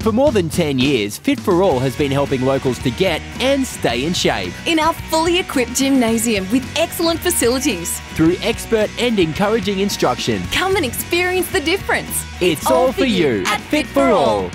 For more than 10 years, Fit for All has been helping locals to get and stay in shape. In our fully equipped gymnasium with excellent facilities. Through expert and encouraging instruction. Come and experience the difference. It's, all, for you at Fit for All.